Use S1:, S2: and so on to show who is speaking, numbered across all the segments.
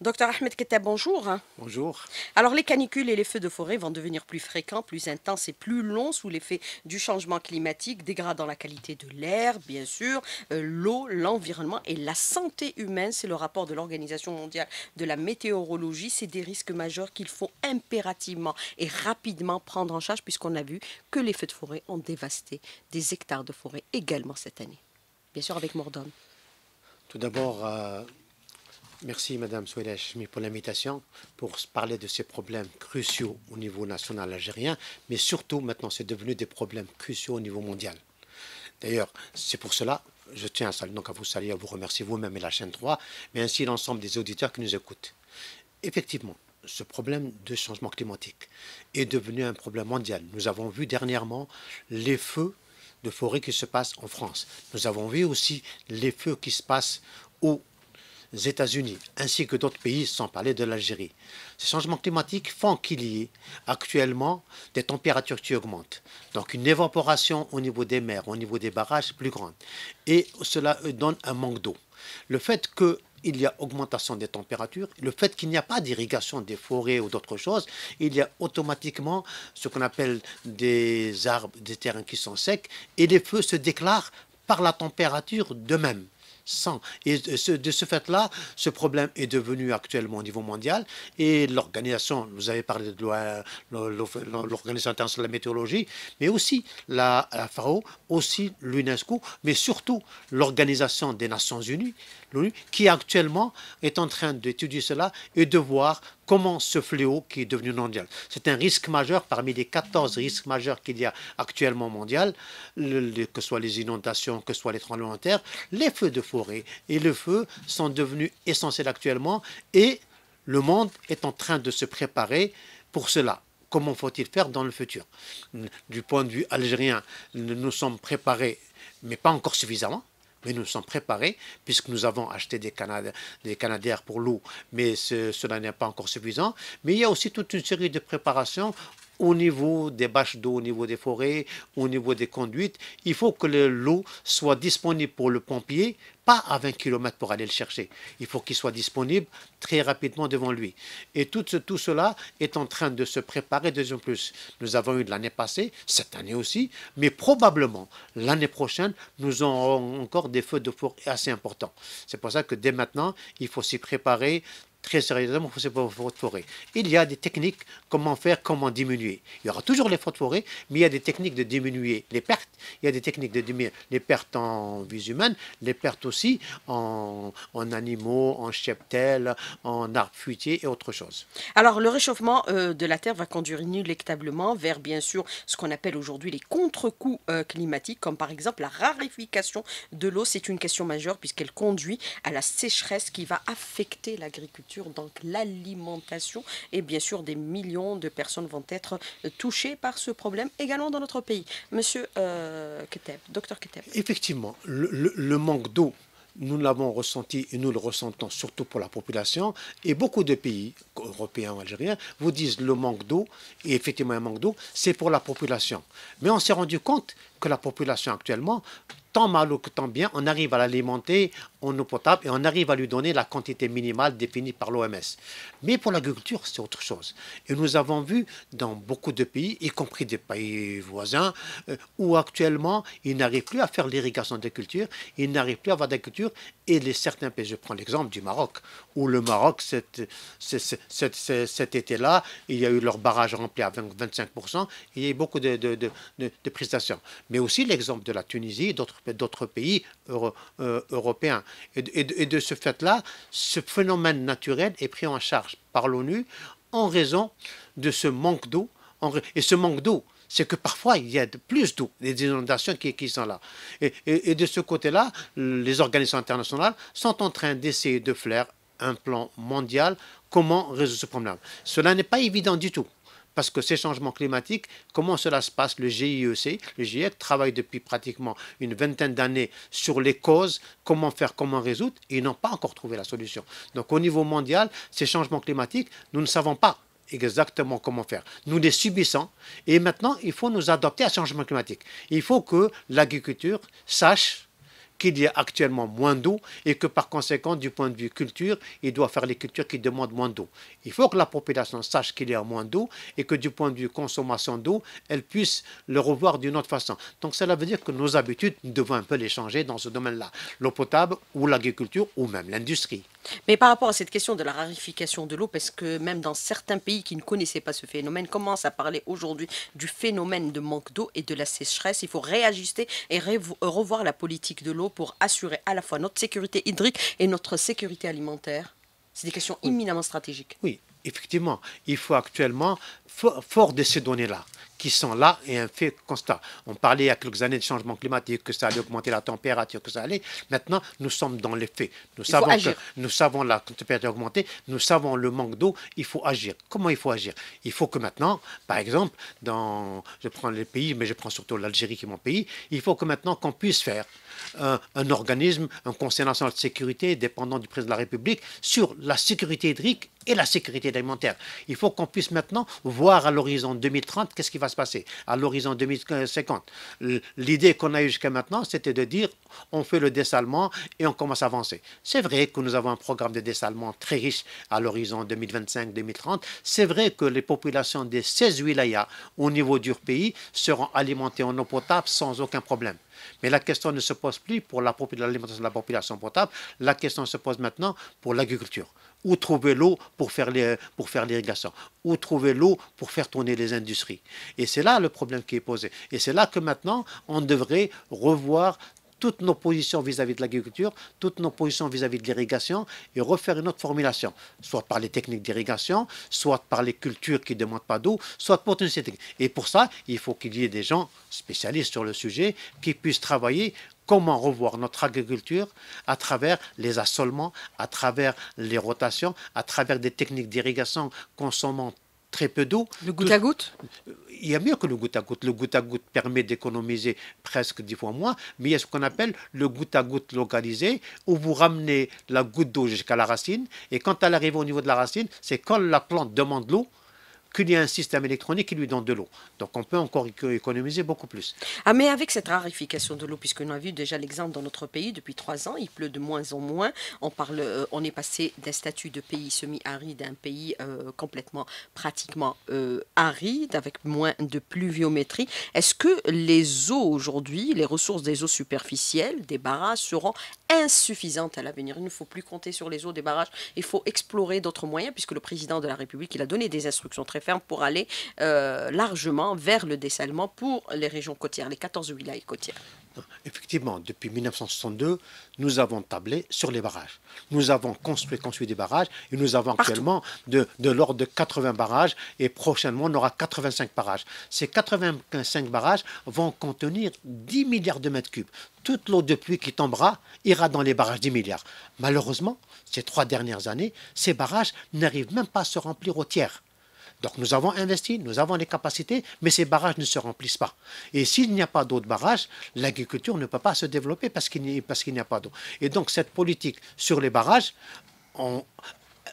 S1: Docteur Ahmed Keta, bonjour.
S2: Bonjour.
S1: Alors les canicules et les feux de forêt vont devenir plus fréquents, plus intenses et plus longs sous l'effet du changement climatique, dégradant la qualité de l'air, bien sûr, euh, l'eau, l'environnement et la santé humaine. C'est le rapport de l'Organisation mondiale de la météorologie. C'est des risques majeurs qu'il faut impérativement et rapidement prendre en charge puisqu'on a vu que les feux de forêt ont dévasté des hectares de forêt également cette année. Bien sûr avec Mordon.
S2: Tout d'abord, euh, Merci Madame Souelech pour l'invitation pour parler de ces problèmes cruciaux au niveau national algérien, mais surtout maintenant c'est devenu des problèmes cruciaux au niveau mondial. D'ailleurs, c'est pour cela, je tiens à, donc à vous saluer, à vous remercier vous-même et la chaîne 3, mais ainsi l'ensemble des auditeurs qui nous écoutent. Effectivement, ce problème de changement climatique est devenu un problème mondial. Nous avons vu dernièrement les feux de forêt qui se passent en France. Nous avons vu aussi les feux qui se passent au États-Unis, ainsi que d'autres pays, sans parler de l'Algérie. Ces changements climatiques font qu'il y ait actuellement des températures qui augmentent. Donc une évaporation au niveau des mers, au niveau des barrages plus grande. Et cela donne un manque d'eau. Le fait qu'il y a augmentation des températures, le fait qu'il n'y a pas d'irrigation des forêts ou d'autres choses, il y a automatiquement ce qu'on appelle des arbres, des terrains qui sont secs, et les feux se déclarent par la température d'eux-mêmes. Et de ce fait-là, ce problème est devenu actuellement au niveau mondial. Et l'organisation, vous avez parlé de l'Organisation internationale de la météorologie, mais aussi la, FAO, aussi l'UNESCO, mais surtout l'Organisation des Nations Unies, qui actuellement est en train d'étudier cela et de voir comment ce fléau qui est devenu mondial. C'est un risque majeur parmi les 14 risques majeurs qu'il y a actuellement mondial, que ce soit les inondations, que ce soit les tremblements de terre, les feux de forêt et le feu sont devenus essentiels actuellement et le monde est en train de se préparer pour cela. Comment faut-il faire dans le futur? Du point de vue algérien, nous sommes préparés, mais pas encore suffisamment mais nous sommes préparés puisque nous avons acheté des, des canadières pour l'eau, mais cela n'est pas encore suffisant. Mais il y a aussi toute une série de préparations au niveau des bâches d'eau, au niveau des forêts, au niveau des conduites. Il faut que l'eau soit disponible pour le pompier, pas à 20 km pour aller le chercher. Il faut qu'il soit disponible très rapidement devant lui. Et tout, tout cela est en train de se préparer de plus. Nous avons eu de l'année passée, cette année aussi, mais probablement l'année prochaine, nous aurons encore des feux de forêt assez importants. C'est pour ça que dès maintenant, il faut s'y préparer très sérieusement pour feux de forêt. Il y a des techniques, comment faire, comment diminuer. Il y aura toujours les feux de forêt, mais il y a des techniques de diminuer les pertes. Il y a des techniques de diminuer les pertes en vie humaine, les pertes aussi en, en animaux, en cheptels, en arbres fruitiers et autre chose.
S1: Alors, le réchauffement euh, de la Terre va conduire inéluctablement vers, bien sûr, ce qu'on appelle aujourd'hui les contre-coups euh, climatiques, comme par exemple la raréfication de l'eau. C'est une question majeure puisqu'elle conduit à la sécheresse qui va affecter l'agriculture donc l'alimentation. Et bien sûr, des millions de personnes vont être touchées par ce problème également dans notre pays. Monsieur euh, Keteb, docteur Keteb.
S2: Effectivement, le, manque d'eau nous l'avons ressenti et nous le ressentons surtout pour la population. Et beaucoup de pays européens ou algériens vous disent le manque d'eau, et effectivement un manque d'eau, c'est pour la population. Mais on s'est rendu compte que la population actuellement tant mal ou tant bien, on arrive à l'alimenter en eau potable et on arrive à lui donner la quantité minimale définie par l'OMS. Mais pour l'agriculture, c'est autre chose. Et nous avons vu dans beaucoup de pays, y compris des pays voisins, euh, où actuellement, ils n'arrivent plus à faire l'irrigation des cultures, ils n'arrivent plus à avoir d'agriculture. Et les certains pays, je prends l'exemple du Maroc, où le Maroc, cet, cet, été-là, il y a eu leur barrage rempli à 25%, il y a eu beaucoup de, de, de, de prestations. Mais aussi l'exemple de la Tunisie, d'autres d'autres pays euh, européens. Et, de ce fait-là, ce phénomène naturel est pris en charge par l'ONU en raison de ce manque d'eau. Et ce manque d'eau, c'est que parfois il y a plus d'eau, des inondations qui, sont là. Et, et de ce côté-là, les organisations internationales sont en train d'essayer de faire un plan mondial comment résoudre ce problème. Cela n'est pas évident du tout parce que ces changements climatiques, comment cela se passe Le GIEC, le GIEC travaille depuis pratiquement une vingtaine d'années sur les causes, comment faire, comment résoudre, et ils n'ont pas encore trouvé la solution. Donc au niveau mondial, ces changements climatiques, nous ne savons pas exactement comment faire. Nous les subissons et maintenant il faut nous adapter à ce changement climatique. Il faut que l'agriculture sache qu'il y a actuellement moins d'eau et que par conséquent, du point de vue culture, il doit faire les cultures qui demandent moins d'eau. Il faut que la population sache qu'il y a moins d'eau et que du point de vue consommation d'eau, elle puisse le revoir d'une autre façon. Donc cela veut dire que nos habitudes, nous devons un peu les changer dans ce domaine-là. L'eau potable ou l'agriculture ou même l'industrie.
S1: Mais par rapport à cette question de la rarification de l'eau, parce que même dans certains pays qui ne connaissaient pas ce phénomène, commencent à parler aujourd'hui du phénomène de manque d'eau et de la sécheresse, il faut réajuster et revoir la politique de l'eau pour assurer à la fois notre sécurité hydrique et notre sécurité alimentaire. C'est des questions éminemment stratégiques.
S2: Oui, effectivement, il faut actuellement, fort de ces données-là, qui sont là et un fait constat. On parlait il y a quelques années de changement climatique, que ça allait augmenter la température, que ça allait. Maintenant, nous sommes dans les faits. Nous savons que nous savons la température augmenter, nous savons le manque d'eau, il faut agir. Comment il faut agir? Il faut que maintenant, par exemple, dans, je prends les pays, mais je prends surtout l'Algérie qui est mon pays, il faut que maintenant qu'on puisse faire un, un, organisme, un conseil national de sécurité dépendant du président de la République sur la sécurité hydrique et la sécurité alimentaire. Il faut qu'on puisse maintenant voir à l'horizon 2030 qu'est-ce qui va se passer, à l'horizon 2050. L'idée qu'on a eue jusqu'à maintenant, c'était de dire on fait le dessalement et on commence à avancer. C'est vrai que nous avons un programme de dessalement très riche à l'horizon 2025-2030. C'est vrai que les populations des 16 wilayas au niveau du pays seront alimentées en eau potable sans aucun problème. Mais la question ne se pose plus pour l'alimentation de la population potable, la question se pose maintenant pour l'agriculture. Où trouver l'eau pour faire l'irrigation Où trouver l'eau pour faire tourner les industries? Et c'est là le problème qui est posé. Et c'est là que maintenant, on devrait revoir toutes nos positions vis-à-vis de l'agriculture, toutes nos positions vis-à-vis de l'irrigation et refaire une autre formulation, soit par les techniques d'irrigation, soit par les cultures qui ne demandent pas d'eau, soit pour toutes ces techniques. Et pour ça, il faut qu'il y ait des gens spécialistes sur le sujet qui puissent travailler comment revoir notre agriculture à travers les assolements, à travers les rotations, à travers des techniques d'irrigation consommant très peu d'eau.
S1: Le goutte à goutte
S2: Il y a mieux que le goutte à goutte. Le goutte à goutte permet d'économiser presque dix fois moins, mais il y a ce qu'on appelle le goutte à goutte localisé, où vous ramenez la goutte d'eau jusqu'à la racine, et quand elle arrive au niveau de la racine, c'est quand la plante demande l'eau, qu'il y a un système électronique qui lui donne de l'eau. Donc on peut encore économiser beaucoup plus.
S1: Ah mais avec cette rarification de l'eau, puisque nous avons vu déjà l'exemple dans notre pays depuis trois ans, il pleut de moins en moins. On, parle, euh, on est passé d'un statut de pays semi-aride à un pays euh, complètement, pratiquement euh, aride, avec moins de pluviométrie. Est-ce que les eaux aujourd'hui, les ressources des eaux superficielles, des barrages, seront insuffisantes à l'avenir? Il ne faut plus compter sur les eaux des barrages, il faut explorer d'autres moyens, puisque le président de la République, il a donné des instructions très ferme pour aller euh, largement vers le dessalement pour les régions côtières, les 14 wilayas côtières.
S2: Effectivement, depuis 1962, nous avons tablé sur les barrages. Nous avons construit, construit des barrages et nous avons actuellement de, de l'ordre de 80 barrages et prochainement on aura 85 barrages. Ces 85 barrages vont contenir 10 milliards de mètres cubes. Toute l'eau de pluie qui tombera ira dans les barrages 10 milliards. Malheureusement, ces trois dernières années, ces barrages n'arrivent même pas à se remplir au tiers. Donc nous avons investi, nous avons les capacités, mais ces barrages ne se remplissent pas. Et s'il n'y a pas d'autres barrages, l'agriculture ne peut pas se développer parce qu'il n'y a pas d'eau. Et donc cette politique sur les barrages,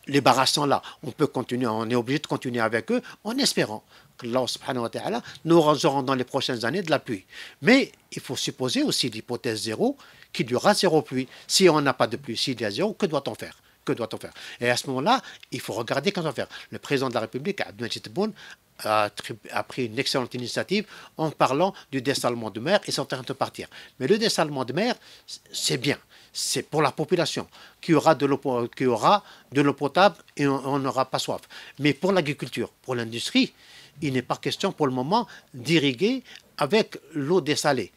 S2: les barrages sont là. On peut continuer, on est obligé de continuer avec eux en espérant que Allah nous aurons dans les prochaines années de la pluie. Mais il faut supposer aussi l'hypothèse zéro qu'il y aura zéro pluie. Si on n'a pas de pluie, s'il y a zéro, que doit-on faire? Que doit-on faire? Et à ce moment-là, il faut regarder qu'est-ce qu'on faire. Le président de la République, Abdelmajid a, a, pris une excellente initiative en parlant du dessalement de mer et sont en train de partir. Mais le dessalement de mer, c'est bien. C'est pour la population qui aura de l'eau, qui aura de l'eau potable et on n'aura pas soif. Mais pour l'agriculture, pour l'industrie, il n'est pas question pour le moment d'irriguer avec l'eau dessalée.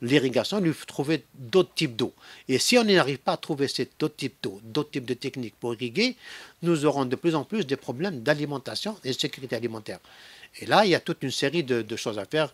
S2: L'irrigation, il faut trouver d'autres types d'eau. Et si on n'arrive pas à trouver ces d'autres types d'eau, d'autres types de techniques pour irriguer, nous aurons de plus en plus des problèmes d'alimentation et de sécurité alimentaire. Et là, il y a toute une série de choses à faire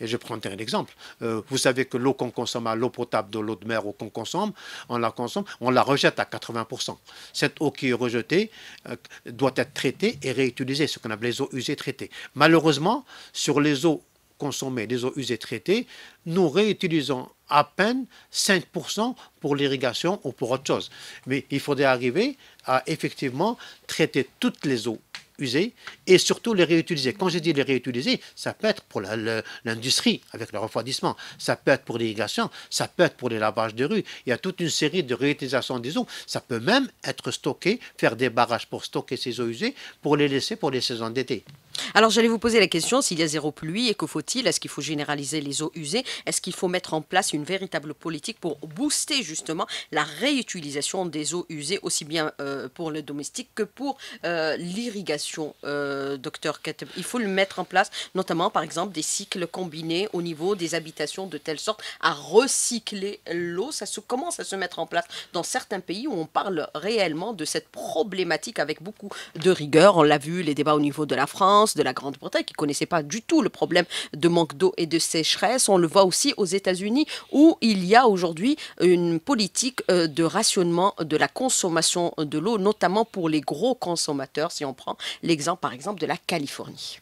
S2: et je prends un exemple. Euh, vous savez que l'eau qu'on consomme, l'eau potable de l'eau de mer qu'on consomme, on la consomme, on la rejette à 80%. Cette eau qui est rejetée euh, doit être traitée et réutilisée, ce qu'on appelle les eaux usées traitées. Malheureusement, sur les eaux consommées, les eaux usées traitées, nous réutilisons à peine 5% pour l'irrigation ou pour autre chose. Mais il faudrait arriver à effectivement traiter toutes les eaux usées et surtout les réutiliser. Quand je dis les réutiliser, ça peut être pour l'industrie avec le refroidissement, ça peut être pour l'irrigation, ça peut être pour les lavages de rue. Il y a toute une série de réutilisations des eaux. Ça peut même être stocké, faire des barrages pour stocker ces eaux usées, pour les laisser pour les saisons d'été.
S1: Alors j'allais vous poser la question, s'il y a zéro pluie, et que faut-il Est-ce qu'il faut généraliser les eaux usées? Est-ce qu'il faut mettre en place une véritable politique pour booster justement la réutilisation des eaux usées, aussi bien euh, pour le domestique que pour euh, l'irrigation, euh, docteur Il faut le mettre en place, notamment par exemple des cycles combinés au niveau des habitations, de telle sorte à recycler l'eau. Ça commence à se mettre en place dans certains pays où on parle réellement de cette problématique avec beaucoup de rigueur? On l'a vu, les débats au niveau de la France de la Grande-Bretagne, qui ne connaissaient pas du tout le problème de manque d'eau et de sécheresse. On le voit aussi aux États-Unis, où il y a aujourd'hui une politique euh, de rationnement de la consommation de l'eau, notamment pour les gros consommateurs, si on prend l'exemple par exemple de la Californie.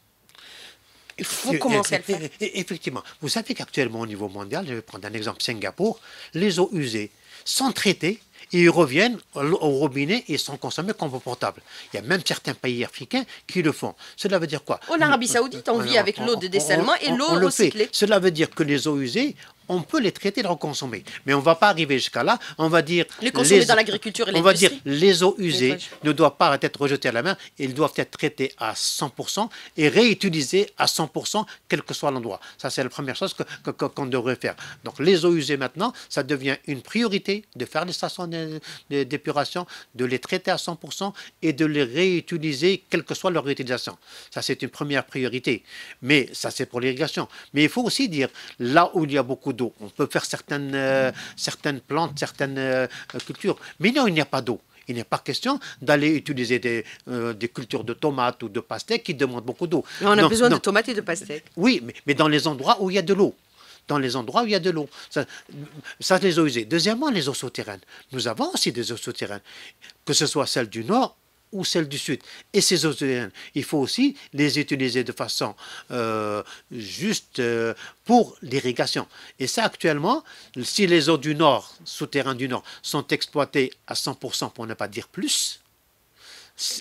S1: Il faut commencer à le faire.
S2: Effectivement. Vous savez qu'actuellement, au niveau mondial, je vais prendre un exemple Singapour, les eaux usées sont traitées ils reviennent au robinet et sont consommés comme potable. Il y a même certains pays africains qui le font. Cela veut dire quoi?
S1: En Arabie Saoudite, on vit avec l'eau de dessalement et l'eau recyclée.
S2: Cela veut dire que les eaux usées on peut les traiter et les reconsommer. Mais on ne va pas arriver jusqu'à là. On va dire.
S1: Les consommer dans l'agriculture et
S2: On va dire les eaux usées ne doivent pas être rejetées à la main. Ils doivent être traités à 100% et réutilisés à 100%, quel que soit l'endroit. Ça, c'est la première chose qu'on devrait faire. Donc, les eaux usées maintenant, ça devient une priorité de faire les stations d'épuration, de les traiter à 100% et de les réutiliser, quelle que soit leur réutilisation. Ça, c'est une première priorité. Mais ça, c'est pour l'irrigation. Mais il faut aussi dire, là où il y a beaucoup d'eau. On peut faire certaines, euh, certaines plantes, certaines euh, cultures. Mais non, il n'y a pas d'eau. Il n'est pas question d'aller utiliser des, euh, des, cultures de tomates ou de pastèques qui demandent beaucoup d'eau.
S1: On a besoin de tomates et de pastèques.
S2: Oui, mais, mais, dans les endroits où il y a de l'eau. Dans les endroits où il y a de l'eau. Ça, ça, les eaux usées. Deuxièmement, les eaux souterraines. Nous avons aussi des eaux souterraines, que ce soit celles du nord ou celles du sud. Et ces eaux il faut aussi les utiliser de façon euh, juste euh, pour l'irrigation. Et ça, actuellement, si les eaux du nord, souterrains du nord, sont exploitées à 100% pour ne pas dire plus,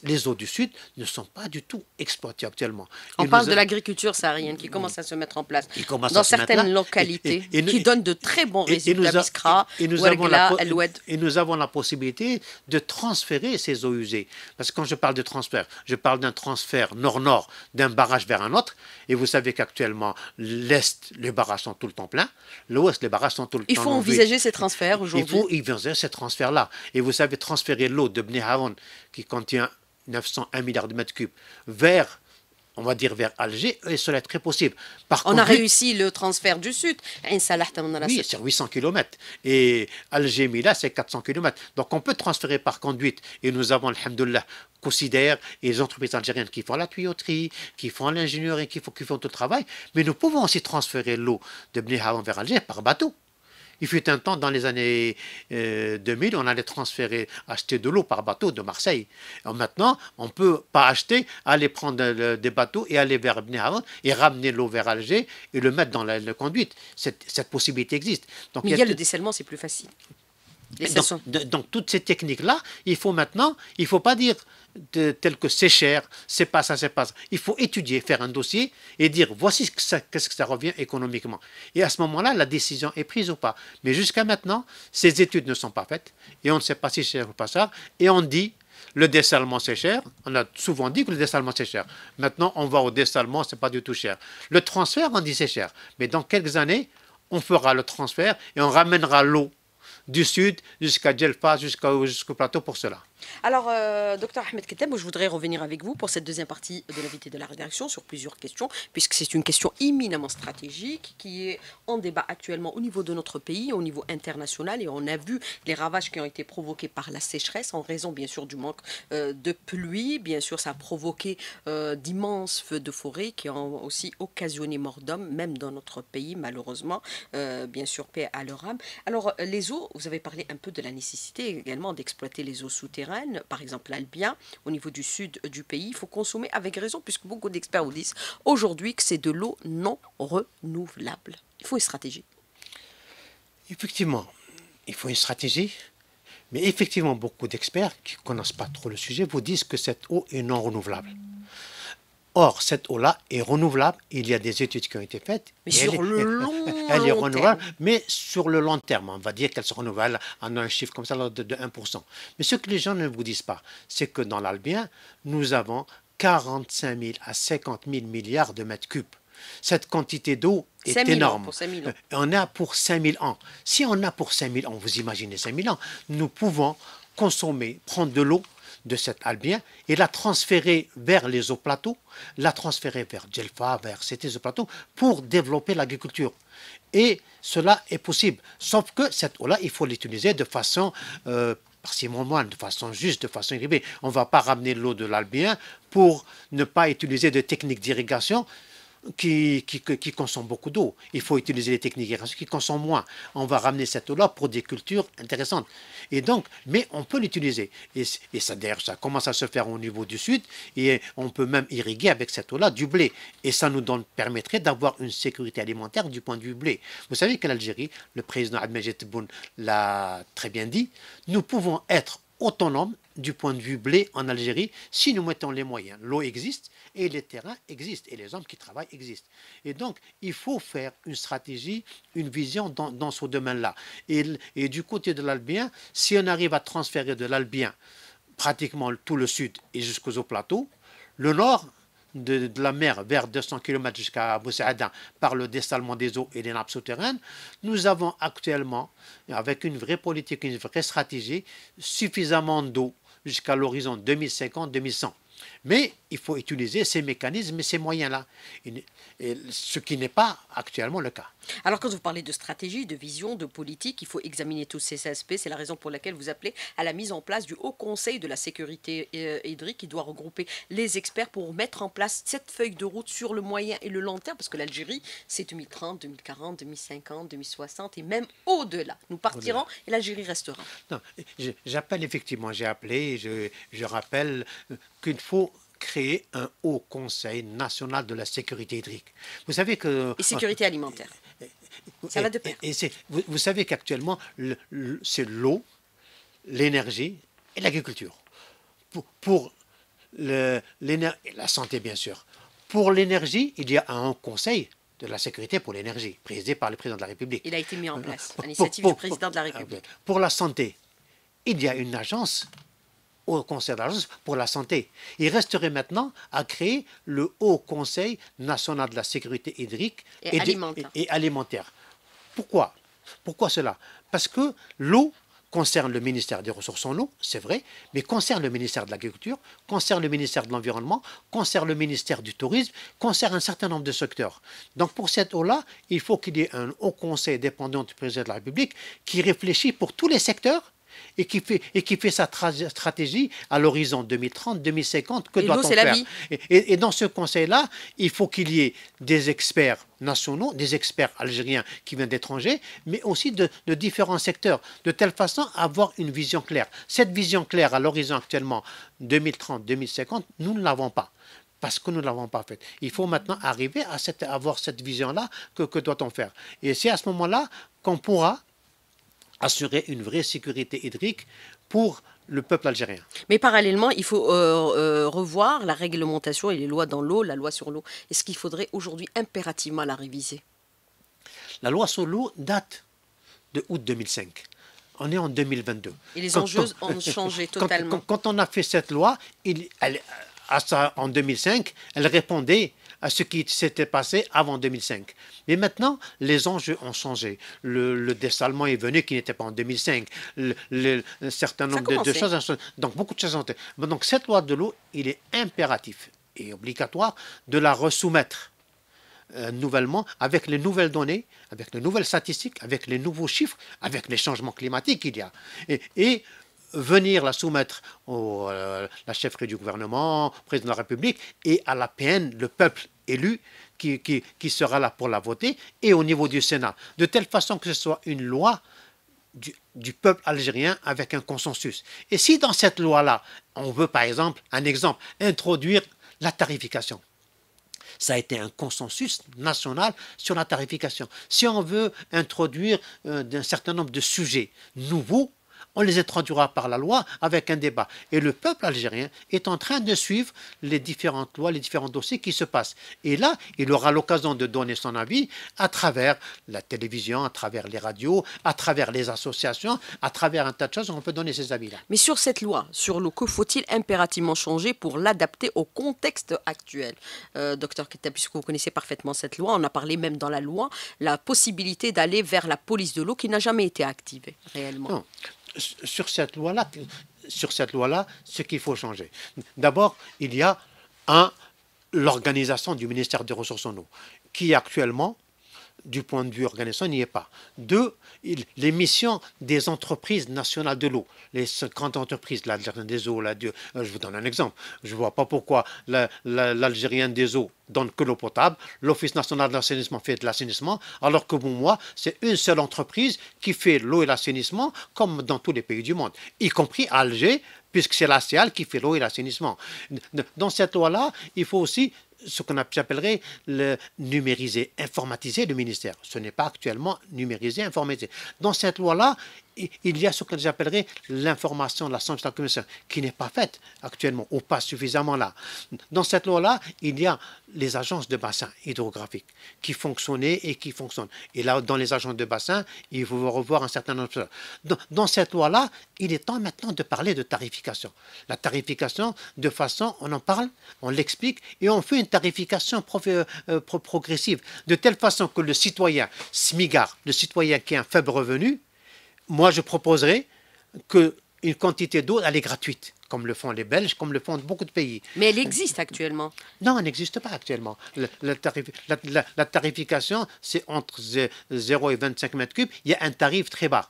S2: les eaux du Sud ne sont pas du tout exploitées actuellement.
S1: On parle de l'agriculture saharienne qui commence à se mettre en place dans certaines localités, et, qui donne de très bons résultats, Biskra,
S2: et nous, avons la, et nous avons la possibilité de transférer ces eaux usées. Parce que quand je parle de transfert, je parle d'un transfert nord-nord d'un barrage vers un autre. Et vous savez qu'actuellement, l'Est, les barrages sont tout le temps pleins. L'Ouest, les barrages sont tout le
S1: Il
S2: temps
S1: Il faut envisager ces transferts aujourd'hui.
S2: Il faut envisager ces transferts-là. Et vous savez, transférer l'eau de Bnei qui contient 901 milliards de mètres cubes, vers on va dire vers Alger, et cela est très possible.
S1: Par on a réussi le transfert du sud.
S2: Oui, c'est 800 km. Et Alger-Mila, c'est 400 km. Donc on peut transférer par conduite. Et nous avons, alhamdoulilah, considère et les entreprises algériennes qui font la tuyauterie, qui font l'ingénierie, qui font, qui font tout le travail. Mais nous pouvons aussi transférer l'eau de Bni vers Alger par bateau. Il fut un temps, dans les années 2000, euh, on allait transférer, acheter de l'eau par bateau de Marseille. maintenant, on ne peut pas acheter, aller prendre des bateaux et aller vers Bnéharan et ramener l'eau vers Alger et le mettre dans la, conduite. Cette, possibilité existe.
S1: Donc, Mais il y a, le dessalement, c'est plus facile.
S2: Donc, toutes ces techniques-là, il faut maintenant, il ne faut pas dire tel que c'est cher, c'est pas ça, c'est pas ça. Il faut étudier, faire un dossier et dire voici qu'est-ce que ça revient économiquement. Et à ce moment-là, la décision est prise ou pas. Mais jusqu'à maintenant, ces études ne sont pas faites et on ne sait pas si c'est cher ou pas cher. Et on dit le dessalement c'est cher. On a souvent dit que le dessalement c'est cher. Maintenant, on va au dessalement, c'est pas du tout cher. Le transfert, on dit c'est cher. Mais dans quelques années, on fera le transfert et on ramènera l'eau du sud jusqu'à Djelfa, jusqu'au plateau pour cela.
S1: Alors, euh, docteur Ahmed Ketem, je voudrais revenir avec vous pour cette deuxième partie de l'invité de la rédaction sur plusieurs questions, puisque c'est une question éminemment stratégique qui est en débat actuellement au niveau de notre pays, au niveau international, et on a vu les ravages qui ont été provoqués par la sécheresse en raison, bien sûr, du manque euh, de pluie. Bien sûr, ça a provoqué euh, d'immenses feux de forêt qui ont aussi occasionné mort d'hommes, même dans notre pays, malheureusement. bien sûr, paix à leur âme. Alors, les eaux, vous avez parlé un peu de la nécessité également d'exploiter les eaux souterraines par exemple l'Albien, au niveau du sud du pays, il faut consommer avec raison, puisque beaucoup d'experts vous disent aujourd'hui que c'est de l'eau non renouvelable. Il faut une stratégie.
S2: Effectivement, il faut une stratégie, mais effectivement, beaucoup d'experts qui ne connaissent pas trop le sujet vous disent que cette eau est non renouvelable. Or, cette eau-là est renouvelable. Il y a des études qui ont été faites.
S1: Mais sur
S2: elle,
S1: le long,
S2: elle est renouvelable,
S1: terme.
S2: mais sur le long terme, on va dire qu'elle se renouvelle en un chiffre comme ça de, de 1%. Mais ce que les gens ne vous disent pas, c'est que dans l'Albien, nous avons 45 000 à 50 000 milliards de mètres cubes. Cette quantité d'eau est
S1: 5 000 ans
S2: énorme.
S1: pour 5 000 ans.
S2: Euh, On a pour 5000 ans. Si on a pour 5000 ans, vous imaginez 5000 ans, nous pouvons consommer, prendre de l'eau de cet albien et la transférer vers les eaux plateaux, la transférer vers Djelfa, vers ces eaux plateaux, pour développer l'agriculture. Et cela est possible. Sauf que cette eau-là, il faut l'utiliser de façon euh, parcimoine, de façon juste, de façon équilibrée. On ne va pas ramener l'eau de l'Albien pour ne pas utiliser de techniques d'irrigation qui, qui, qui consomment beaucoup d'eau. Il faut utiliser les techniques qui consomment moins. On va ramener cette eau-là pour des cultures intéressantes. Et donc, mais on peut l'utiliser. Et, et ça, d'ailleurs, ça commence à se faire au niveau du sud. Et on peut même irriguer avec cette eau-là du blé. Et ça nous donne, permettrait d'avoir une sécurité alimentaire du point de vue blé. Vous savez qu'en Algérie, le président Ahmed Tebboune l'a très bien dit, nous pouvons être autonomes du point de vue blé en Algérie si nous mettons les moyens. L'eau existe et les terrains existent et les hommes qui travaillent existent. Et donc, il faut faire une stratégie, une vision dans, dans ce domaine-là. Et, et, du côté de l'Albien, si on arrive à transférer de l'Albien pratiquement tout le sud et jusqu'aux plateaux, le nord de, la mer vers 200 km jusqu'à Abu Saada par le dessalement des eaux et des nappes souterraines, nous avons actuellement, avec une vraie politique, une vraie stratégie, suffisamment d'eau jusqu'à l'horizon 2050-2100. Mais il faut utiliser ces mécanismes et ces moyens-là, ce qui n'est pas actuellement le cas.
S1: Alors quand vous parlez de stratégie, de vision, de politique, il faut examiner tous ces aspects. C'est la raison pour laquelle vous appelez à la mise en place du Haut Conseil de la sécurité euh, hydrique qui doit regrouper les experts pour mettre en place cette feuille de route sur le moyen et le long terme, parce que l'Algérie, c'est 2030, 2040, 2050, 2060 et même au-delà. Nous partirons et l'Algérie restera.
S2: J'appelle effectivement, j'ai appelé, je, je rappelle qu'il faut créer un haut conseil national de la sécurité hydrique. Vous savez que...
S1: Et sécurité alimentaire. Ça va de pair.
S2: Et, vous, vous, savez qu'actuellement, c'est l'eau, l'énergie et l'agriculture. Pour, pour le, la santé, bien sûr. Pour l'énergie, il y a un conseil de la sécurité pour l'énergie, présidé par le président de la République.
S1: Il a été mis en place, à l'initiative du président de la République.
S2: Pour la santé, il y a une agence au Conseil d'agence pour la santé. Il resterait maintenant à créer le Haut Conseil national de la sécurité hydrique
S1: et, et, alimentaire.
S2: et, et alimentaire. Pourquoi? Pourquoi cela? Parce que l'eau concerne le ministère des Ressources en eau, c'est vrai, mais concerne le ministère de l'Agriculture, concerne le ministère de l'Environnement, concerne le ministère du Tourisme, concerne un certain nombre de secteurs. Donc pour cette eau-là, il faut qu'il y ait un haut conseil dépendant du président de la République qui réfléchit pour tous les secteurs et qui fait, et qui fait sa stratégie à l'horizon 2030-2050. Que doit-on faire et, et, et, dans ce conseil-là, il faut qu'il y ait des experts nationaux, des experts algériens qui viennent d'étrangers, mais aussi de, de, différents secteurs, de telle façon à avoir une vision claire. Cette vision claire à l'horizon actuellement 2030-2050, nous ne l'avons pas parce que nous ne l'avons pas faite. Il faut maintenant arriver à, cette, à avoir cette vision-là, que, que doit-on faire Et c'est à ce moment-là qu'on pourra assurer une vraie sécurité hydrique pour le peuple algérien.
S1: Mais parallèlement, il faut euh, euh, revoir la réglementation et les lois dans l'eau, la loi sur l'eau. Est-ce qu'il faudrait aujourd'hui impérativement la réviser
S2: La loi sur l'eau date de août 2005. On est en 2022.
S1: Et les enjeux ont changé totalement.
S2: Quand, quand, on a fait cette loi, il, elle, à ça, en 2005, elle répondait à ce qui s'était passé avant 2005. Mais maintenant, les enjeux ont changé. Le, le dessalement est venu qui n'était pas en 2005. Le, le, un certain nombre de, de, choses. Donc, beaucoup de choses ont été. Donc, cette loi de l'eau, il est impératif et obligatoire de la resoumettre euh, nouvellement avec les nouvelles données, avec les nouvelles statistiques, avec les nouveaux chiffres, avec les changements climatiques qu'il y a. Et, et venir la soumettre au euh, la chefferie du gouvernement, au président de la République et à la PN, le peuple élu qui, sera là pour la voter, et au niveau du Sénat, de telle façon que ce soit une loi du, du peuple algérien avec un consensus. Et si dans cette loi-là, on veut par exemple, un exemple, introduire la tarification, ça a été un consensus national sur la tarification. Si on veut introduire euh, un certain nombre de sujets nouveaux, on les introduira par la loi avec un débat. Et le peuple algérien est en train de suivre les différentes lois, les différents dossiers qui se passent. Et là, il aura l'occasion de donner son avis à travers la télévision, à travers les radios, à travers les associations, à travers un tas de choses, on peut donner ses avis-là.
S1: Mais sur cette loi, sur le que faut-il impérativement changer pour l'adapter au contexte actuel? Euh, Docteur Keta, puisque vous connaissez parfaitement cette loi, on a parlé même dans la loi, la possibilité d'aller vers la police de l'eau qui n'a jamais été activée réellement.
S2: Non sur cette loi-là, ce qu'il faut changer. D'abord, il y a l'organisation du ministère des Ressources en eau, qui actuellement du point de vue organisation, n'y est pas. Deux, les missions des entreprises nationales de l'eau, les grandes entreprises, l'Algérienne des eaux, euh, je vous donne un exemple. Je ne vois pas pourquoi l'Algérienne des eaux donne que l'eau potable, l'Office national de l'assainissement fait de l'assainissement, alors que pour moi, c'est une seule entreprise qui fait l'eau et l'assainissement, comme dans tous les pays du monde, y compris Alger, puisque c'est la CIAL qui fait l'eau et l'assainissement. Dans cette loi-là, il faut aussi ce qu'on appellerait le numériser, informatiser le ministère. Ce n'est pas actuellement numérisé, informatisé. Dans cette loi-là, il y a ce que j'appellerais l'information de la sanction de la commission qui n'est pas faite actuellement ou pas suffisamment là. Dans cette loi-là, il y a les agences de bassin hydrographiques qui fonctionnaient et qui fonctionnent. Et là, dans les agences de bassin, il faut revoir un certain nombre de choses. Dans, dans cette loi-là, il est temps maintenant de parler de tarification. La tarification, de façon, on en parle, on l'explique et on fait une tarification euh, euh, progressive, de telle façon que le citoyen smigard, le citoyen qui a un faible revenu, moi je proposerais qu'une quantité d'eau, elle est gratuite, comme le font les Belges, comme le font beaucoup de pays.
S1: Mais elle existe actuellement
S2: Non, elle n'existe pas actuellement. la tarification, c'est entre 0 et 25 mètres cubes, il y a un tarif très bas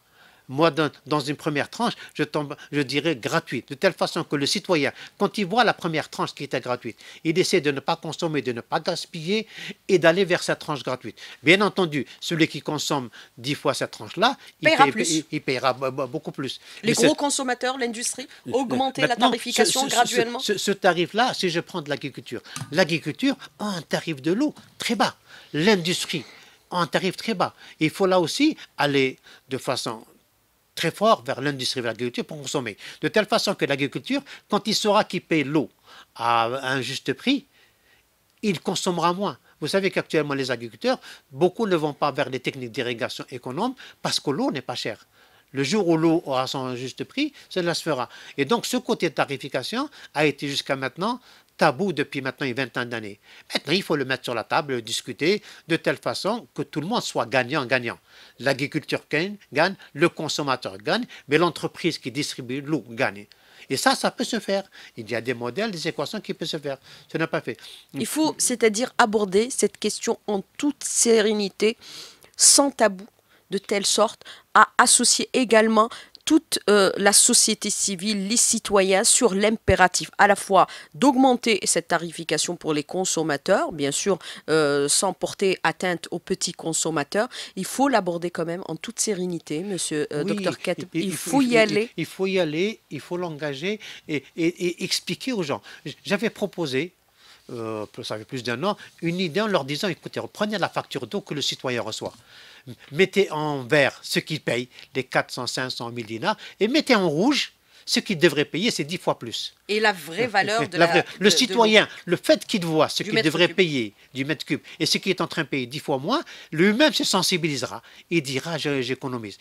S2: moi, dans, une première tranche, je, tombe, je dirais gratuite, de telle façon que le citoyen, quand il voit la première tranche qui était gratuite, il essaie de ne pas consommer, de ne pas gaspiller et d'aller vers cette tranche gratuite. Bien entendu, celui qui consomme dix fois cette tranche-là,
S1: il,
S2: il, paiera beaucoup plus.
S1: Les gros consommateurs, l'industrie, augmenter la tarification graduellement
S2: Ce, ce tarif-là, si je prends de l'agriculture, l'agriculture a un tarif de l'eau très bas. L'industrie a un tarif très bas. Il faut là aussi aller de façon très fort vers l'industrie de l'agriculture pour consommer. De telle façon que l'agriculture, quand il saura qu'il paye l'eau à un juste prix, il consommera moins. Vous savez qu'actuellement, les agriculteurs, beaucoup ne vont pas vers les techniques d'irrigation économe parce que l'eau n'est pas chère. Le jour où l'eau aura son juste prix, cela se fera. Et donc, ce côté tarification a été jusqu'à maintenant tabou depuis maintenant une vingtaine d'années. Maintenant, il faut le mettre sur la table, le discuter de telle façon que tout le monde soit gagnant-gagnant. L'agriculture gagne, le consommateur gagne, mais l'entreprise qui distribue l'eau gagne. Et ça, ça peut se faire. Il y a des modèles, des équations qui peuvent se faire. Ce n'est pas fait.
S1: Il faut, c'est-à-dire, aborder cette question en toute sérénité, sans tabou, de telle sorte à associer également toute euh, la société civile, les citoyens, sur l'impératif à la fois d'augmenter cette tarification pour les consommateurs, bien sûr, euh, sans porter atteinte aux petits consommateurs. Il faut l'aborder quand même en toute sérénité, monsieur euh, docteur Ket. Il, faut y aller.
S2: Il, faut y aller, il faut l'engager et, expliquer aux gens. J'avais proposé ça fait plus d'un an, une idée en leur disant, écoutez, reprenez la facture d'eau que le citoyen reçoit. Mettez en vert ce qu'il paye, les 400, 500 000 dinars, et mettez en rouge ce qu'il devrait payer, c'est dix fois plus.
S1: Et la vraie valeur de la,
S2: Le citoyen, le fait qu'il voit ce qu'il devrait payer du mètre cube et ce qu'il est en train de payer dix fois moins, lui-même se sensibilisera et dira j'économise.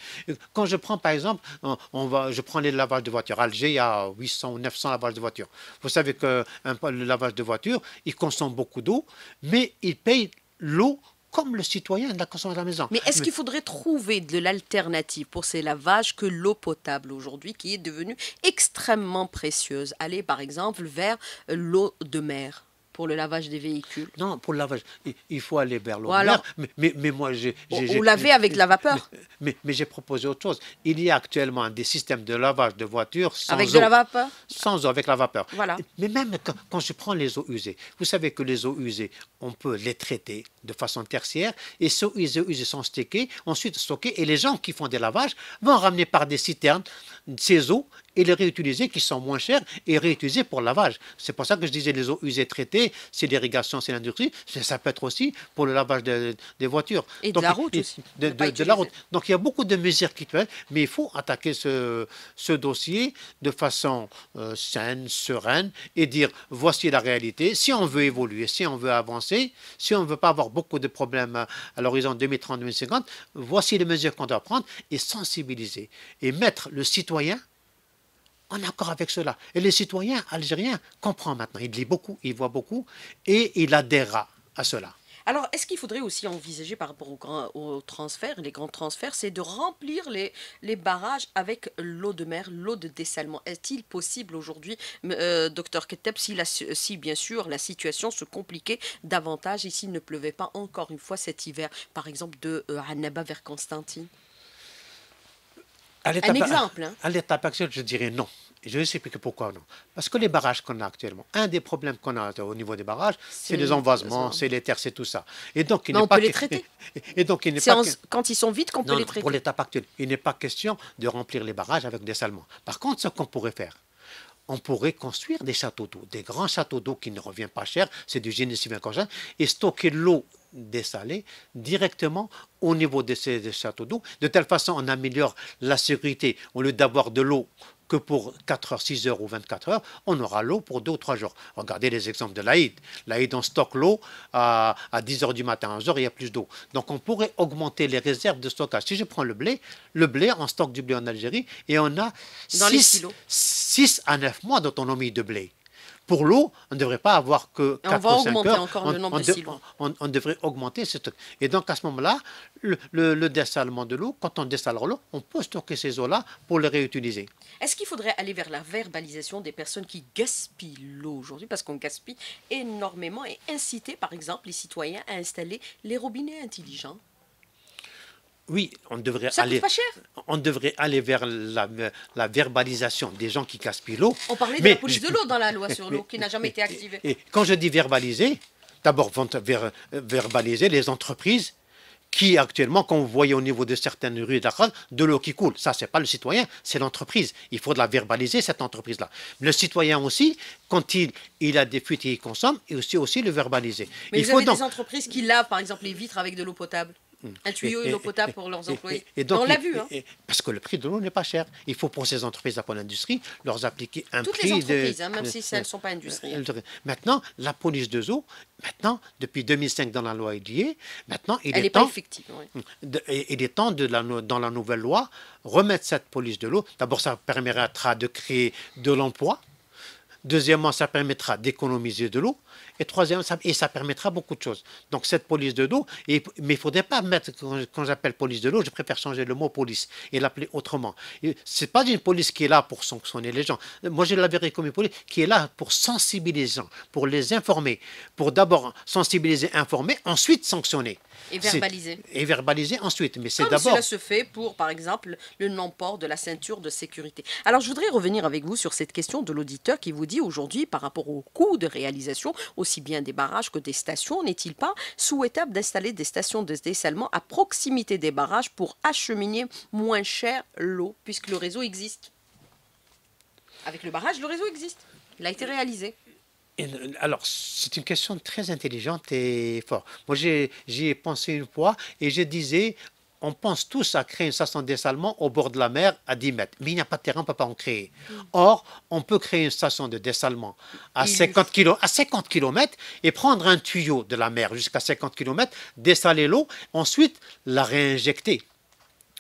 S2: Quand je prends par exemple, on va, je prends les lavages de voiture. Alger, il y a 800 ou 900 lavages de voiture. Vous savez que le lavage de voiture, il consomme beaucoup d'eau, mais il paye l'eau comme le citoyen de la consommation de la maison.
S1: Mais est-ce qu'il faudrait trouver de l'alternative pour ces lavages que l'eau potable aujourd'hui, qui est devenue extrêmement précieuse? Aller par exemple vers l'eau de mer pour le lavage des véhicules
S2: Non, pour le lavage, il faut aller vers l'eau. Mais, mais, moi, j'ai.
S1: Vous lavez avec la vapeur
S2: Mais, mais, j'ai proposé autre chose. Il y a actuellement des systèmes de lavage de voitures sans
S1: avec
S2: eau.
S1: de la vapeur
S2: Sans eau, avec la vapeur.
S1: Voilà.
S2: Mais même quand, je prends les eaux usées, vous savez que les eaux usées, on peut les traiter de façon tertiaire et ces eaux usées sont stockées, ensuite stockées, et les gens qui font des lavages vont ramener par des citernes ces eaux et les réutiliser qui sont moins chères et réutiliser pour le lavage. C'est pour ça que je disais les eaux usées traitées c'est l'irrigation, c'est l'industrie, ça peut être aussi pour le lavage des voitures.
S1: Et de la route aussi.
S2: De, la route. Donc il y a beaucoup de mesures qui peuvent, mais il faut attaquer ce, ce dossier de façon euh, saine, sereine, et dire voici la réalité. Si on veut évoluer, si on veut avancer, si on ne veut pas avoir beaucoup de problèmes à, l'horizon 2030-2050, voici les mesures qu'on doit prendre et sensibiliser et mettre le citoyen en accord avec cela. Et les citoyens algériens comprennent maintenant. Il lit beaucoup, il voit beaucoup et il adhérera à cela.
S1: Alors, est-ce qu'il faudrait aussi envisager par rapport aux, transferts, les grands transferts, c'est de remplir les, les barrages avec l'eau de mer, l'eau de dessalement? Est-il possible aujourd'hui, euh, docteur Keteb, si, si bien sûr la situation se compliquait davantage et s'il ne pleuvait pas encore une fois cet hiver, par exemple de euh, vers Constantine Un exemple. Hein.
S2: À l'étape actuelle, je dirais non. Je vais expliquer pourquoi non. Parce que les barrages qu'on a actuellement, un des problèmes qu'on a au niveau des barrages, c'est les envasements, c'est les terres, c'est tout ça.
S1: Et donc, il n'est pas les traiter. Et donc, il n'est pas quand ils sont vides qu'on peut les traiter.
S2: Pour l'étape actuelle, il n'est pas question de remplir les barrages avec des salements. Par contre, ce qu'on pourrait faire, on pourrait construire des châteaux d'eau, des grands châteaux d'eau qui ne reviennent pas cher, c'est du génie civil et stocker l'eau dessalée directement au niveau de ces châteaux d'eau. De telle façon, on améliore la sécurité. Au lieu d'avoir de l'eau que pour 4 heures, 6 heures ou 24 heures, on aura l'eau pour 2 ou 3 jours. Regardez les exemples de l'Aïd. L'Aïd, on stocke l'eau à, 10 heures du matin, à 11 heures, il y a plus d'eau. Donc on pourrait augmenter les réserves de stockage. Si je prends le blé, le blé, on stocke du blé en Algérie et on a 6 à 9 mois d'autonomie de blé. Pour l'eau, on ne devrait pas avoir que 4
S1: on
S2: ou 5
S1: heures. Encore on, le nombre de
S2: on, devrait augmenter ce truc. Et donc à ce moment-là, le, dessalement de l'eau, quand on dessale l'eau, on peut stocker ces eaux-là pour les réutiliser.
S1: Est-ce qu'il faudrait aller vers la verbalisation des personnes qui gaspillent l'eau aujourd'hui? Parce qu'on gaspille énormément et inciter par exemple les citoyens à installer les robinets intelligents
S2: oui, on devrait aller. On devrait aller vers la, verbalisation des gens qui gaspillent l'eau.
S1: On parlait de la police de l'eau dans la loi sur l'eau qui n'a jamais été activée.
S2: Et, quand je dis verbaliser, d'abord verbaliser les entreprises qui actuellement, quand vous voyez au niveau de certaines rues d'Akhaz, de l'eau qui coule. Ça, c'est pas le citoyen, c'est l'entreprise. Il la verbaliser, cette entreprise-là. Le citoyen aussi, quand il, il a des fuites et il consomme, il aussi, aussi le verbaliser.
S1: Mais
S2: il
S1: vous faut avez des entreprises qui lavent, par exemple, les vitres avec de l'eau potable? Un tuyau et, l'eau potable pour leurs employés. Et, donc, on l'a vu. Hein.
S2: parce que le prix de l'eau n'est pas cher. Il faut pour ces entreprises pour l'industrie leur appliquer un
S1: Toutes
S2: prix.
S1: Toutes les entreprises, hein, même si elles ne sont pas industrielles.
S2: Maintenant, la police de eau, maintenant, depuis 2005 dans la loi est maintenant il
S1: Elle
S2: est,
S1: temps. Pas effective,
S2: il est temps de la, dans la nouvelle loi remettre cette police de l'eau. D'abord, ça permettra de créer de l'emploi. Deuxièmement, ça permettra d'économiser de l'eau. Et ça, et ça permettra beaucoup de choses. Donc cette police de l'eau, mais il ne faudrait pas mettre, quand, j'appelle police de l'eau, je préfère changer le mot police et l'appeler autrement. Ce n'est pas une police qui est là pour sanctionner les gens. Moi, je la verrais comme une police qui est là pour sensibiliser les gens, pour les informer, pour d'abord sensibiliser, informer, ensuite sanctionner.
S1: Et verbaliser.
S2: Et verbaliser ensuite. Mais c'est
S1: d'abord. Cela se fait pour, par exemple, le non-port de la ceinture de sécurité. Alors, je voudrais revenir avec vous sur cette question de l'auditeur qui vous dit aujourd'hui, par rapport au coût de réalisation, aussi bien des barrages que des stations, n'est-il pas souhaitable d'installer des stations de dessalement à proximité des barrages pour acheminer moins cher l'eau, puisque le réseau existe? Avec le barrage, le réseau existe. Il a été réalisé.
S2: Alors, c'est une question très intelligente et forte. Moi, j'y ai pensé une fois et je disais, on pense tous à créer une station de dessalement au bord de la mer à 10 mètres, mais il n'y a pas de terrain, on ne peut pas en créer. Or, on peut créer une station de dessalement à 50, km, à 50 km et prendre un tuyau de la mer jusqu'à 50 km, dessaler l'eau, ensuite la réinjecter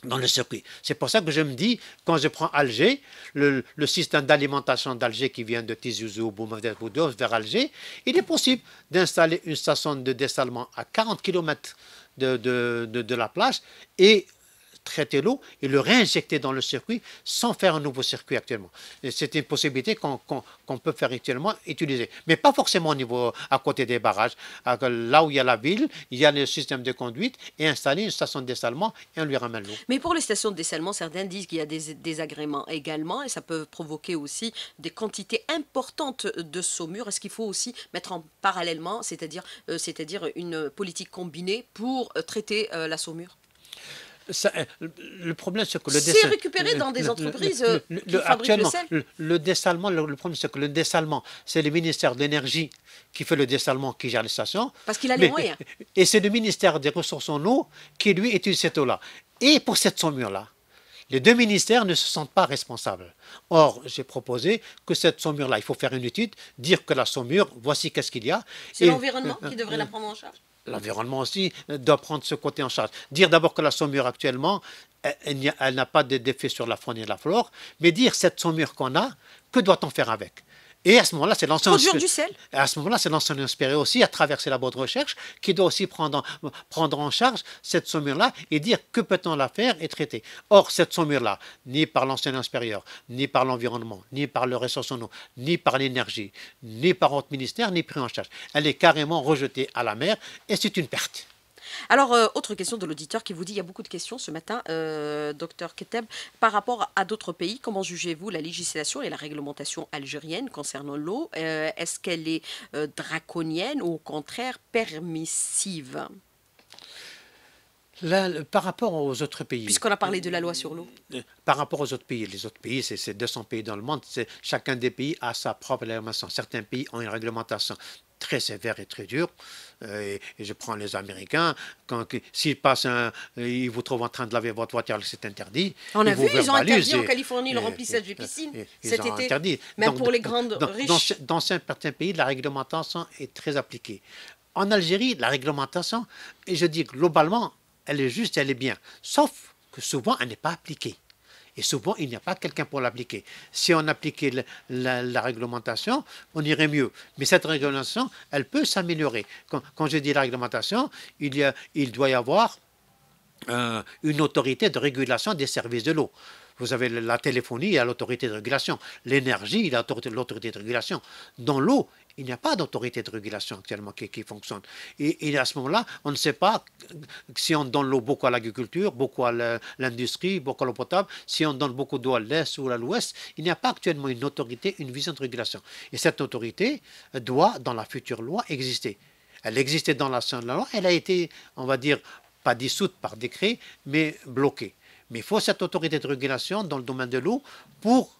S2: dans le circuit. C'est pour ça que je me dis, quand je prends Alger, le, système d'alimentation d'Alger qui vient de Tizi Ouzou, vers Alger, il est possible d'installer une station de dessalement à 40 km de, de, la plage et traiter l'eau et le réinjecter dans le circuit sans faire un nouveau circuit actuellement. C'est une possibilité qu'on peut faire actuellement utiliser. Mais pas forcément au niveau à côté des barrages. Là où il y a la ville, il y a le système de conduite et installer une station de dessalement et on lui ramène l'eau.
S1: Mais pour les stations de dessalement, certains disent qu'il y a des désagréments également et ça peut provoquer aussi des quantités importantes de saumure. Est-ce qu'il faut aussi mettre en parallèlement, c'est-à-dire euh, une politique combinée pour traiter euh, la saumure?
S2: Le problème, c'est que le
S1: C'est récupéré dans des entreprises euh, qui fabriquent le sel.
S2: Le, dessalement, le, problème, c'est que le dessalement, c'est le ministère de l'Énergie qui fait le dessalement, qui gère les stations.
S1: Parce qu'il a les moyens.
S2: Et c'est le ministère des Ressources en eau qui, lui, utilise cette eau-là. Et pour cette saumure-là, les deux ministères ne se sentent pas responsables. Or, j'ai proposé que cette saumure-là, il faut faire une étude, dire que la saumure, voici qu'est-ce qu'il y a.
S1: C'est l'environnement qui devrait la prendre en charge?
S2: L'environnement aussi doit prendre ce côté en charge. Dire d'abord que la saumure actuellement, elle, n'a pas d'effet sur la faune et la flore, mais dire cette saumure qu'on a, que doit-on faire avec? Et à ce moment-là, c'est l'enseignant.
S1: du sel.
S2: À ce moment-là, c'est inspiré aussi à traverser la boîte de recherche qui doit aussi prendre, prendre en charge cette saumure-là et dire que peut-on la faire et traiter. Or, cette saumure-là, ni par l'enseignant supérieur, ni par l'environnement, ni par le ressources en eau, ni par l'énergie, ni par votre ministère, ni pris en charge. Elle est carrément rejetée à la mer et c'est une perte.
S1: Alors, euh, autre question de l'auditeur qui vous dit, il y a beaucoup de questions ce matin, euh, docteur Keteb, par rapport à d'autres pays, comment jugez-vous la législation et la réglementation algérienne concernant l'eau? Euh, Est-ce qu'elle est, draconienne ou au contraire permissive?
S2: Par rapport aux autres pays.
S1: Puisqu'on a parlé de la loi sur l'eau.
S2: Par rapport aux autres pays, les autres pays, c'est 200 pays dans le monde, chacun des pays a sa propre réglementation. Certains pays ont une réglementation très sévère et très dur. Euh, et, je prends les Américains, quand s'ils passent un, ils vous trouvent en train de laver votre voiture, c'est interdit.
S1: On a vu, ils ont interdit en Californie le remplissage des piscines cet été. Interdit. Même pour les grandes riches.
S2: Dans, certains pays, la réglementation est très appliquée. En Algérie, la réglementation, et je dis globalement, elle est juste, elle est bien. Sauf que souvent, elle n'est pas appliquée. Et souvent, il n'y a pas quelqu'un pour l'appliquer. Si on appliquait la, réglementation, on irait mieux. Mais cette réglementation, elle peut s'améliorer. Quand, je dis la réglementation, il, doit y avoir euh, une autorité de régulation des services de l'eau. Vous avez la téléphonie, a l'autorité de régulation. L'énergie, a l'autorité de régulation. Dans l'eau, il n'y a pas d'autorité de régulation actuellement qui, fonctionne. Et, à ce moment-là, on ne sait pas si on donne l'eau beaucoup à l'agriculture, beaucoup à l'industrie, beaucoup à l'eau potable, si on donne beaucoup d'eau à l'est ou à l'ouest, il n'y a pas actuellement une autorité, une vision de régulation. Et cette autorité doit, dans la future loi, exister. Elle existait dans la loi, elle a été, on va dire, pas dissoute par décret, mais bloquée. Mais il faut cette autorité de régulation dans le domaine de l'eau pour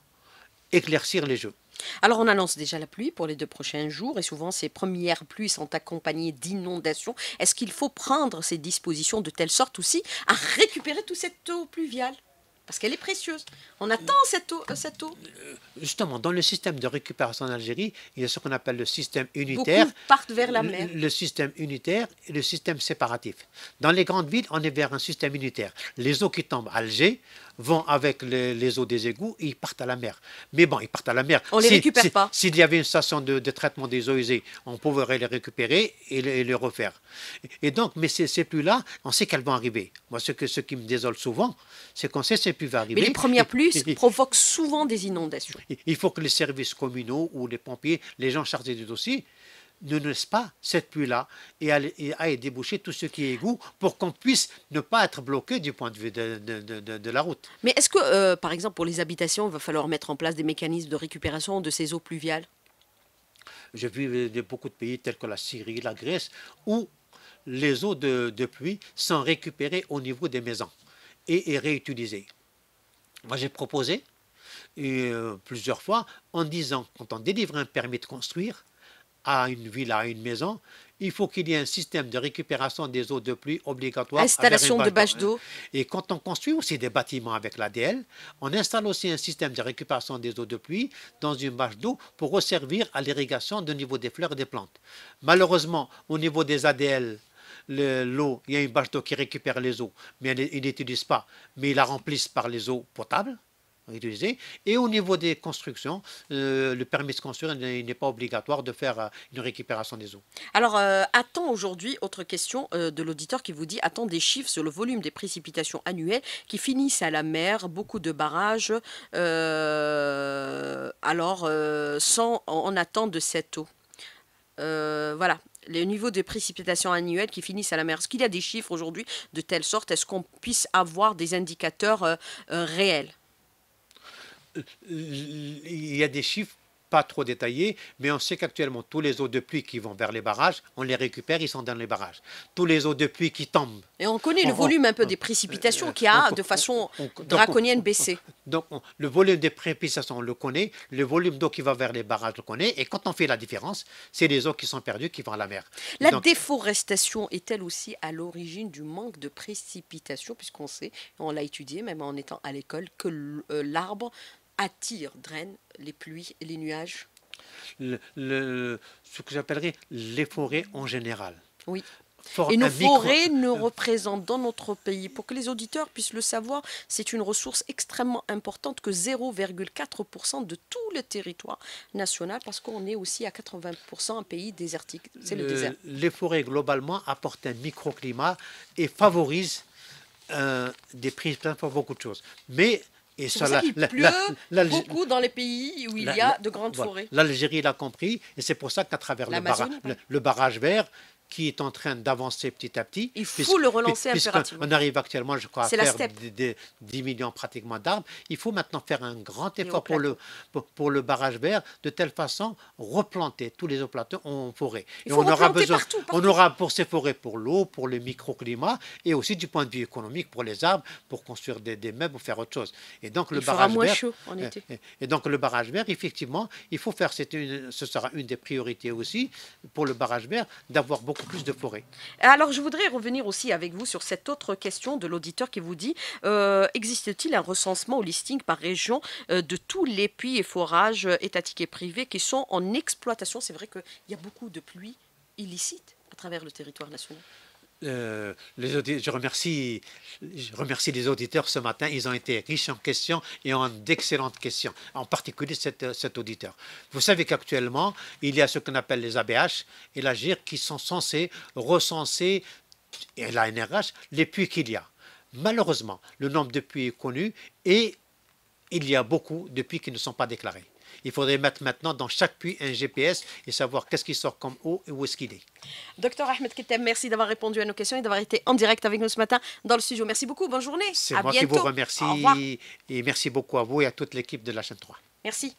S2: éclaircir les jeux.
S1: Alors on annonce déjà la pluie pour les deux prochains jours et souvent ces premières pluies sont accompagnées d'inondations. Est-ce qu'il faut prendre ces dispositions de telle sorte aussi à récupérer toute cette eau pluviale? Parce qu'elle est précieuse. On attend cette eau, cette eau. Euh,
S2: justement, dans le système de récupération en Algérie, il y a ce qu'on appelle le système unitaire.
S1: Beaucoup partent vers la mer.
S2: Le, système unitaire et le système séparatif. Dans les grandes villes, on est vers un système unitaire. Les eaux qui tombent à Alger vont avec les, eaux des égouts et ils partent à la mer. Mais bon, ils partent à la mer.
S1: On ne les récupère pas.
S2: S'il y avait une station de, traitement des eaux usées, on pourrait les récupérer et les, refaire. Et donc, mais ces, pluies-là, on sait qu'elles vont arriver. Moi, ce, que, ce qui me désole souvent, c'est qu'on sait ces arriver.
S1: Mais les premières pluies provoquent souvent des inondations.
S2: Il faut que les services communaux ou les pompiers, les gens chargés du dossier, ne laisse pas cette pluie-là et aille déboucher tout ce qui est égout pour qu'on puisse ne pas être bloqué du point de vue de, la route.
S1: Mais est-ce que, euh, par exemple, pour les habitations, il va falloir mettre en place des mécanismes de récupération de ces eaux pluviales?
S2: J'ai vu beaucoup de pays tels que la Syrie, la Grèce, où les eaux de, pluie sont récupérées au niveau des maisons et, réutilisées. Moi, j'ai proposé euh, plusieurs fois en disant, quand on délivre un permis de construire, à une ville, à une maison, il faut qu'il y ait un système de récupération des eaux de pluie obligatoire.
S1: Installation de bâches d'eau.
S2: Et quand on construit aussi des bâtiments avec l'ADL, on installe aussi un système de récupération des eaux de pluie dans une bâche d'eau pour resservir à l'irrigation du niveau des fleurs et des plantes. Malheureusement, au niveau des ADL, il y a une bâche d'eau qui récupère les eaux, mais ils n'utilisent pas, mais ils la remplissent par les eaux potables et au niveau des constructions, euh, le permis de construire n'est pas obligatoire de faire euh, une récupération des eaux.
S1: Alors, euh, attend aujourd'hui, autre question de l'auditeur qui vous dit, attend des chiffres sur le volume des précipitations annuelles qui finissent à la mer, beaucoup de barrages, alors sans, on attend de cette eau? voilà, le niveau des précipitations annuelles qui finissent à la mer. Est-ce qu'il y a des chiffres aujourd'hui de telle sorte? Est-ce qu'on puisse avoir des indicateurs réels?
S2: Il y a des chiffres pas trop détaillé, mais on sait qu'actuellement, tous les eaux de pluie qui vont vers les barrages, on les récupère, ils sont dans les barrages. Tous les eaux de pluie qui tombent.
S1: Et on connaît le volume un peu des précipitations qui a de façon draconienne baissé.
S2: Donc, le volume des précipitations, on le connaît. Le volume d'eau qui va vers les barrages, on le connaît. Et quand on fait la différence, c'est les eaux qui sont perdues qui vont à la mer.
S1: La déforestation est-elle aussi à l'origine du manque de précipitations, puisqu'on sait, on l'a étudié même en étant à l'école, que euh, l'arbre attire, draine les pluies les nuages
S2: le, Ce que j'appellerais les forêts en général.
S1: Oui. et nos forêts ne représentent dans notre pays, pour que les auditeurs puissent le savoir, c'est une ressource extrêmement importante que 0,4% de tout le territoire national, parce qu'on est aussi à 80% un pays désertique. C'est le, désert.
S2: Les forêts, globalement, apportent un microclimat et favorisent euh, des prises pour beaucoup de choses. Mais
S1: et ça, ça il pleut beaucoup dans les pays où il y a de grandes forêts.
S2: L'Algérie l'a compris, et c'est pour ça qu'à travers le, le, barrage vert, qui est en train d'avancer petit à petit.
S1: Il faut le relancer impérativement.
S2: On arrive actuellement, je crois, à faire des, 10 millions pratiquement d'arbres. Il faut maintenant faire un grand effort pour le, pour, le barrage vert, de telle façon replanter tous les eaux plateaux en forêt.
S1: Et on aura besoin,
S2: on aura pour ces forêts pour l'eau, pour le microclimat, et aussi du point de vue économique pour les arbres, pour construire des, meubles ou faire autre chose.
S1: Et donc le il barrage moins
S2: vert,
S1: chaud en été.
S2: Et, donc le barrage vert, effectivement, il faut faire, une, ce sera une des priorités aussi pour le barrage vert, d'avoir beaucoup plus de forêt.
S1: Alors, je voudrais revenir aussi avec vous sur cette autre question de l'auditeur qui vous dit euh, existe-t-il un recensement au listing par région euh, de tous les puits et forages étatiques et privés qui sont en exploitation? C'est vrai qu'il y a beaucoup de pluies illicites à travers le territoire national.
S2: Euh, je, remercie, les auditeurs ce matin. Ils ont été riches en questions et en d'excellentes questions, en particulier cet, cet auditeur. Vous savez qu'actuellement, il y a ce qu'on appelle les ABH et l'AGIR qui sont censés recenser, et la NRH, les puits qu'il y a. Malheureusement, le nombre de puits est connu et il y a beaucoup de puits qui ne sont pas déclarés. Il faudrait mettre maintenant dans chaque puits un GPS et savoir qu'est-ce qui sort comme eau et où est-ce qu'il est.
S1: Docteur Ahmed Ketem, merci d'avoir répondu à nos questions et d'avoir été en direct avec nous ce matin dans le studio. Merci beaucoup, bonne journée.
S2: C'est moi qui vous remercie et merci beaucoup à vous et à toute l'équipe de la chaîne 3.
S1: Merci.